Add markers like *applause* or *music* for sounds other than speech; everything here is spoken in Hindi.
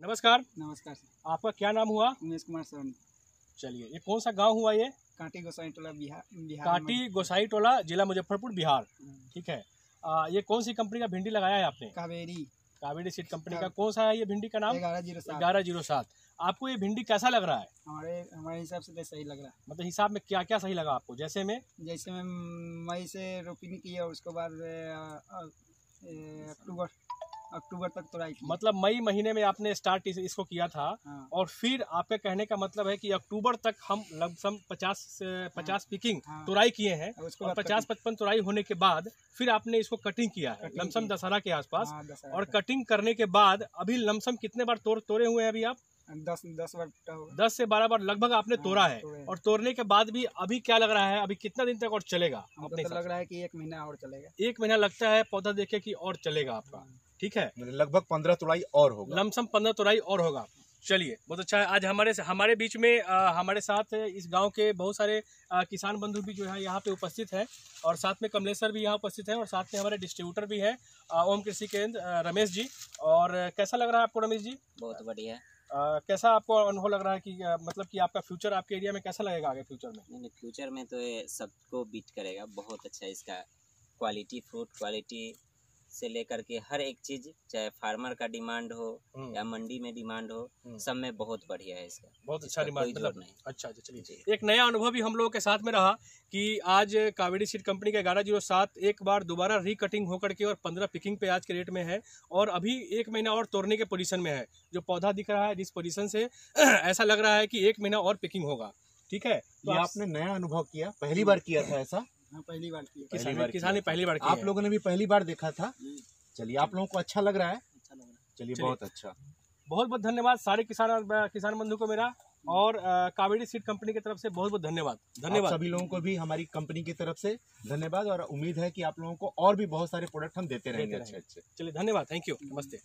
नमस्कार। नमस्कार आपका क्या नाम हुआ? उमेश कुमार सोनी चलिए ये कौन सा गाँव हुआ ये? कांटी गोसाई टोला बिहार बिहार काटी गोसाई टोला जिला मुजफ्फरपुर बिहार। ठीक है। आ, ये कौन सी कंपनी का भिंडी लगाया है आपने? कावेरी। कावेरी सीड कंपनी का। कौन सा है ये भिंडी का नाम? ग्यारह ज़ीरो सात। ग्यारह ज़ीरो सात। आपको ये भिंडी कैसा लग रहा है? हमारे हमारे हिसाब से तो सही लग रहा है। मतलब हिसाब में क्या क्या सही लगा आपको? जैसे में? जैसे में मई से रोपनी की और उसके बाद अक्टूबर। अक्टूबर तक तोड़ाई की मतलब मई महीने में आपने स्टार्ट इस, इसको किया था। हाँ। और फिर आपके कहने का मतलब है कि अक्टूबर तक हम लगभग पचास से पचास पिकिंग हाँ। तुराई किए हैं और पचास पचपन तुराई होने के बाद फिर आपने इसको कटिंग किया है लमसम दशहरा के आसपास। हाँ, और कटिंग करने के बाद अभी लमसम कितने बार तोड़ तोड़े हुए हैं अभी आप? दस दस बार दस से बारह बार लगभग आपने हाँ, तोड़ा है। और तोड़ने के बाद भी अभी क्या लग रहा है? अभी कितना दिन तक और चलेगा? अपने तो लग रहा है कि एक महीना और चलेगा। एक महीना लगता है पौधा देखे कि और चलेगा आपका। ठीक है? मतलब लगभग पंद्रह तुड़ाई और होगा। लमसम पंद्रह तुराई और होगा। चलिए बहुत अच्छा है। आज हमारे हमारे बीच में अ, हमारे साथ इस गाँव के बहुत सारे अ, किसान बंधु भी जो है यहाँ पे उपस्थित हैं और साथ में कमलेश्वर भी यहाँ उपस्थित हैं और साथ में हमारे डिस्ट्रीब्यूटर भी हैं ओम कृषि केंद्र रमेश जी। और कैसा लग रहा है आपको रमेश जी? बहुत बढ़िया। है कैसा आपको अनुभव लग रहा है कि अ, मतलब कि आपका फ्यूचर आपके एरिया में कैसा लगेगा आगे फ्यूचर में? नहीं नहीं फ्यूचर में तो ये सबको बीट करेगा। बहुत अच्छा इसका। क्वालिटी फ्रूट क्वालिटी से लेकर के हर एक चीज़ चाहे फार्मर का डिमांड हो हम्म, या मंडी में डिमांड हो हम्म। सब में बहुत बढ़िया है इसका। बहुत अच्छा डिमांड मतलब नहीं। अच्छा अच्छा चलिए। एक नया अनुभव भी हम लोगों के साथ में रहा कि आज कावेरी सीड कंपनी का ग्यारह ज़ीरो सात एक बार दोबारा रिकटिंग होकर के और पंद्रह पिकिंग पे आज के रेट में है और अभी एक महीना और तोड़ने के पोजिशन में है। जो पौधा दिख रहा है जिस पोजिशन से *clears throat* ऐसा लग रहा है कि एक महीना और पिकिंग होगा। ठीक है? तो ये आप- आपने नया अनुभव किया पहली बार किया था ऐसा? पहली बार पहली किसान बार किसान ने पहली बार किया आप लोगों ने भी पहली बार देखा था। चलिए आप लोगों को अच्छा लग रहा है। अच्छा लग रहा है। चलिए। बहुत अच्छा। बहुत बहुत धन्यवाद सारे किसान किसान बंधु को मेरा। और कावेरी सीड कंपनी की तरफ़ से बहुत बहुत धन्यवाद। धन्यवाद। सभी लोगों को भी हमारी कंपनी की तरफ़ से धन्यवाद। और उम्मीद है कि आप लोगों को और भी बहुत सारे प्रोडक्ट हम देते रहेंगे अच्छे अच्छे। चलिए धन्यवाद। Thank you. नमस्ते।